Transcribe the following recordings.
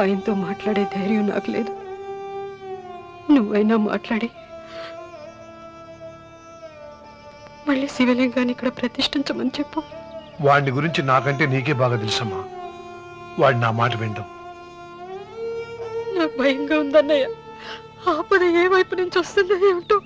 ఆయనతో మాట్లాడే ధైర్యం నాకు లేదు. నువ్వైనా మాట్లాడి. మళ్ళీ శివలింగాన్ని ఇక్కడ ప్రతిష్ఠించమని చెప్పు. వాడిని గురించి నాకంటే నీకే బాగా తెలుసమ్మా. వాడు నా మాట వింటాం నాకు భయంగా ఉందన్నయ్య. ఆపద ఏ వైపు నుంచి వస్తుందో ఏమిటో.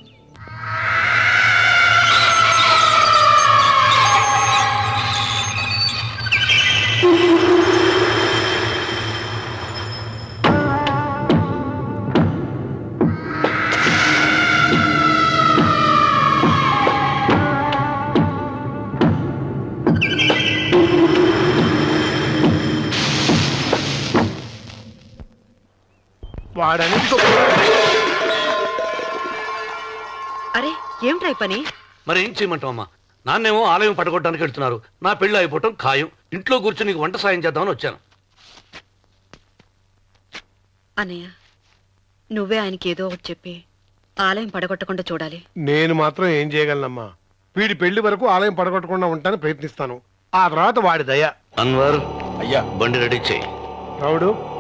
వాడన్నిటికీ అరే ఏమిట్రా ఈ పని? మరి ఏం చేయమంటావమ్మా? నాన్నేమో ఆలయం పడగొట్టడానికి వెళ్తున్నారు. నా పెళ్ళి అయిపోవటం ఖాయం. ఇంట్లో కూర్చొని నీకు వంట సాయం చేద్దామని వచ్చాను. అన్నయ్య నువ్వే ఆయనకి ఏదో ఒకటి చెప్పి ఆలయం పడగొట్టకుండా చూడాలి. నేను మాత్రం ఏం చేయగలనమ్మా? వీడి పెళ్ళి వరకు ఆలయం పడగొట్టకుండా ఉంటాను ప్రయత్నిస్తాను. ఆ తర్వాత వాడి దయ. అన్వర్ అయ్యా. బండి రెడీ చేయి. రావుడు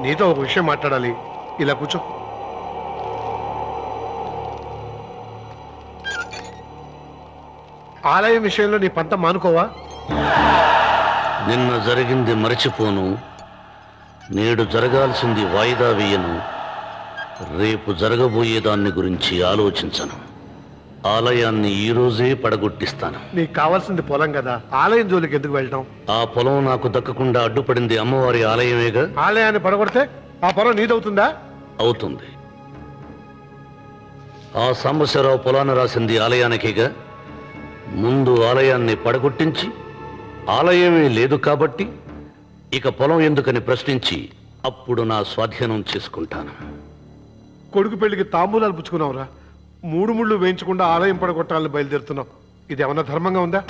నీతో ఒక విషయం మాట్లాడాలి. ఇలా కూర్చో. ఆలయం విషయంలో నీ పంత మానుకోవా? నిన్న జరిగింది మరచిపోను. నేడు జరగాల్సింది వాయిదా వేయను. రేపు జరగబోయే దాన్ని గురించి ఆలోచించను. ఆలయాన్ని ఈ రోజే పడగొట్టిస్తాను. నీకు కావాల్సింది పొలం కదా. ఆలయం జోలికి ఎందుకు వెళ్ళటం? ఆ పొలం నాకు దక్కకుండా అడ్డుపడింది అమ్మవారి ఆలయమేగా? ఆలయాన్ని పడగొడితే ఆ పొలం నీదవుతుందా? అవుతుంది. ఆ సాంబశివరావు పొలాన్ని రాసింది ఆలయానికేగా? ముందు ఆలయాన్ని పడగొట్టించి ఆలయమే లేదు కాబట్టి ఇక పొలం ఎందుకని ప్రశ్నించి అప్పుడు నా స్వాధీనం చేసుకుంటాను. కొడుకు పెళ్ళికి తాంబూలాలు పుచ్చుకున్నావురా. మూడు ముళ్ళు వేయించకుండా ఆలయం పడగొట్టాలని బయలుదేరుతున్నాం. ఇది ఏమన్నా ధర్మంగా ఉందా?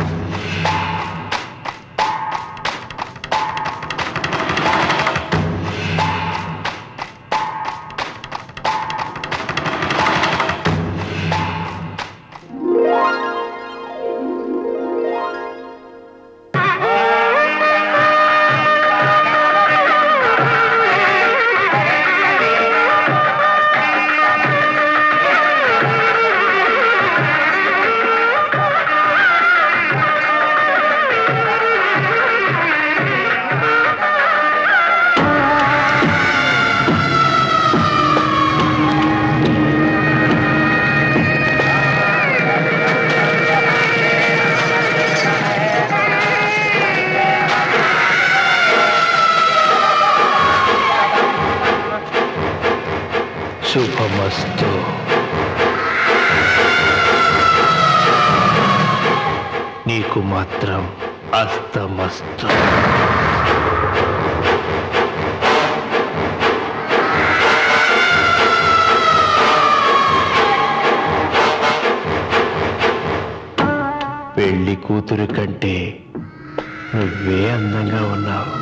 శుభమస్తు నీకు మాత్రం అస్తమస్తు. పెళ్ళి కూతురు కంటే నువ్వే అందంగా ఉన్నావు.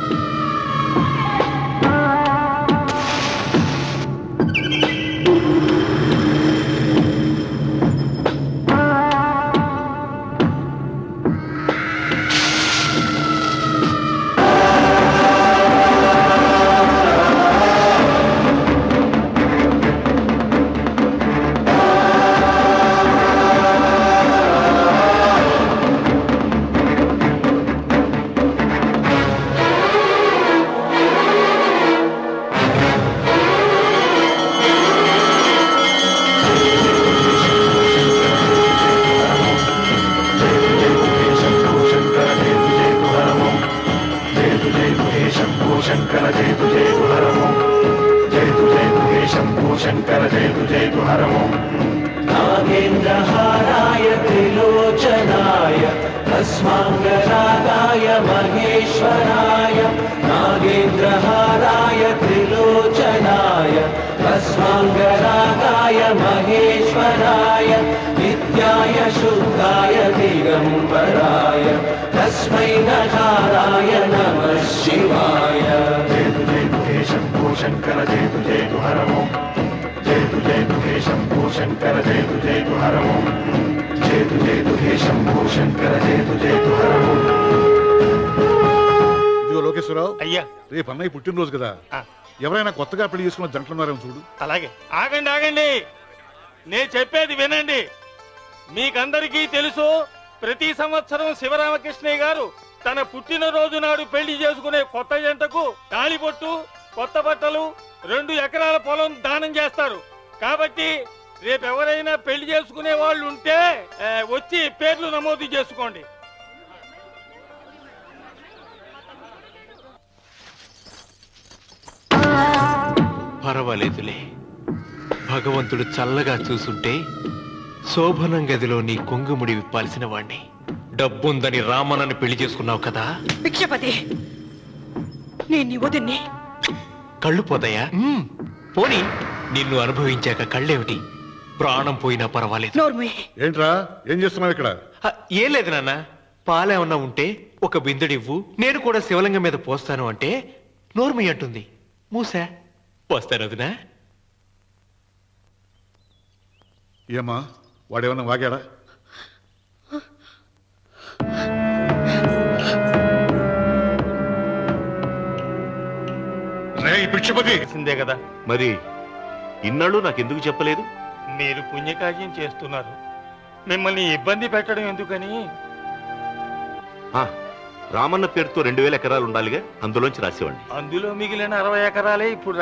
हे शम्भो शङ्कर जयतु जयतु हरमो जयतु जयतु हे शम्भो शङ्कर जयतु जयतु हरमो नागेन्द्रहाराय त्रिलोचनाय अस्माङ्गाय महेश्वराय नागेन्द्रहाराय त्रिलोचनाय अस्माङ्गाय महेश्वराय शुद्धाय दिगम्बराय तस्मै नकाराय नमः शिवाय जयतु जयतु हे शम्भो शङ्कर जयतु जयतु हरमो जयतु जयतु हे शम्भो शङ्कर जयतु जयतु हरमो जयतु जयतु हे शम्भो शङ्कर जयतु जयतु हरमो ఇదిగో లోకేశ్వరరావు అయ్యా రేపు అన్నయ్య పుట్టినరోజు కదా ఆ. ఎవరైనా కొత్తగా పెళ్లి చేసుకున్న జంటలున్నారేమో చూడు అలాగే ఆగండి ఆగండి నేను చెప్పేది వినండి మీకందరికీ తెలుసు ప్రతి సంవత్సరం శివరామకృష్ణయ్య గారు తన పుట్టినరోజు నాడు పెళ్ళి చేసుకునే కొత్త జంటకు తాళిబొట్టు కొత్త బట్టలు రెండు ఎకరాల పొలం దానం చేస్తారు. కాబట్టి రేపు ఎవరైనా పెళ్ళి చేసుకునే వాళ్ళు ఉంటే వచ్చి పేర్లు నమోదు చేసుకోండి. పర్వాలేదులే. భగవంతుడు చల్లగా చూసుంటే శోభనం గదిలో నీ కొంగుముడి విప్పాల్సిన వాణ్ణి. డబ్బుందని రామనని పెళ్ళి చేసుకున్నావు కదా? భిక్షపతి నేను నీ వదిన్ని. కళ్ళు పోతాయా. పోనీ నిన్ను అనుభవించాక కళ్ళేమిటి? ప్రాణం పోయినా పర్వాలేదు. నోర్మి. ఏంట్రా? ఏం చేస్తున్నావు ఇక్కడ? ఏం లేదు నాన్న. పాలేమన్నా ఉంటే ఒక బిందెడివ్వు. నేను కూడా శివలింగం మీద పోస్తాను అంటే నోర్మి అంటుంది. మూసా. పోస్తాను వదినా. ఏమా వాడేమన్నా వాగాడా? రే పిచ్చిపతి తెలిసిందే కదా. మరి ఇన్నాళ్ళు నాకెందుకు చెప్పలేదు? మీరు పుణ్యకార్యం చేస్తున్నారు. మిమ్మల్ని ఇబ్బంది పెట్టడం ఎందుకని? ఆ, రామన్న పేరుతో రెండు వేల ఎకరాలు ఉండాలిగా అందులోంచి రాసేవాడిని. అందులో మిగిలిన అరవై ఎకరాలే ఇప్పుడు